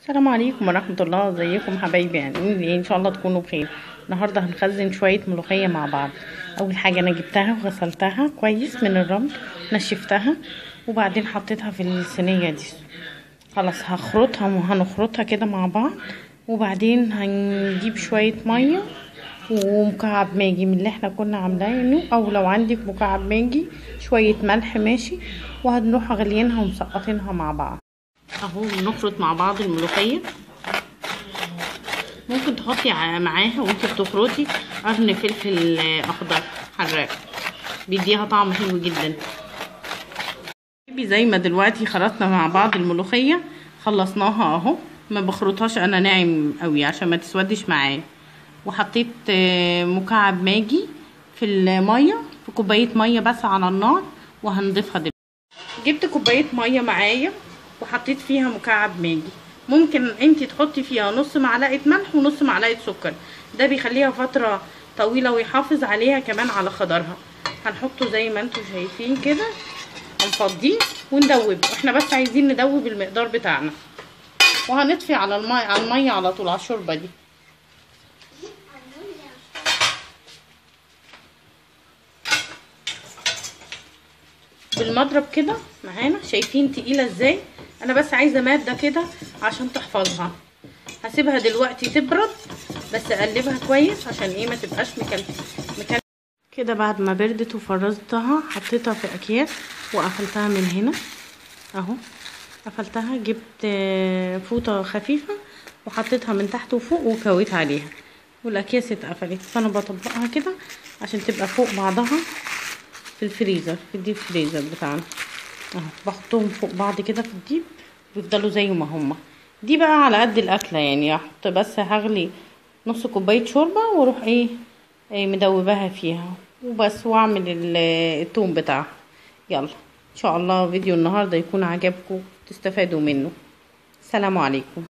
السلام عليكم ورحمة الله. ازيكم حبايبي؟ يعني إن شاء الله تكونوا بخير. النهاردة هنخزن شوية ملوخية مع بعض. أول حاجة أنا جبتها وغسلتها كويس من الرمل نشفتها وبعدين حطيتها في الصينية دي. خلاص هخرطها وهنخرطها كده مع بعض وبعدين هنجيب شوية مية ومكعب ماجي من اللي إحنا كنا عاملينه. أو لو عندك مكعب ماجي شوية ملح ماشي. وهنروح غليينها ومسقطينها مع بعض. أهو بنخرط مع بعض الملوخية. ممكن تحطي معاها وأنت بتخرطي قرن فلفل أخضر حراق. بيديها طعم حلو جدا. زي ما دلوقتي خرطنا مع بعض الملوخية؟ خلصناها أهو. ما بخرطهاش أنا ناعم قوي عشان ما تسودش معايا. وحطيت مكعب ماجي في المية في كوباية مية بس على النار وهنضيفها دلوقتي. جبت كوباية مية معايا وحطيت فيها مكعب ماجي. ممكن انت تحطي فيها نص معلقة ملح ونص معلقة سكر. ده بيخليها فترة طويلة ويحافظ عليها كمان على خضرها. هنحطه زي ما أنتم شايفين كده. هنفضيه وندوبه. إحنا بس عايزين ندوب المقدار بتاعنا. وهنطفي على المية على المية على طول على الشوربة دي. بالمضرب كده معانا؟ شايفين تقيلة إزاي؟ أنا بس عايزة مادة كده عشان تحفظها. هسيبها دلوقتي تبرد بس أقلبها كويس عشان إيه ما تبقاش مكلفة كده بعد ما بردت وفرزتها حطيتها في أكياس وقفلتها من هنا. أهو. قفلتها جبت فوطة خفيفة وحطيتها من تحت وفوق وكويت عليها. والأكياس اتقفلت فأنا بطبقها كده عشان تبقى فوق بعضها. في الفريزر في ال deep freezer بتاعنا. أهو بحطهم فوق بعض كده في ال deep بيفضلوا زي ما هما دي بقى على قد الأكلة يعني أحط بس هغلي نص كوباية شوربة وأروح إيه, إيه مدوباها فيها. وبس وأعمل التوم بتاعها. يلا إن شاء الله فيديو النهارده يكون عجبكم تستفادوا منه. السلام عليكم.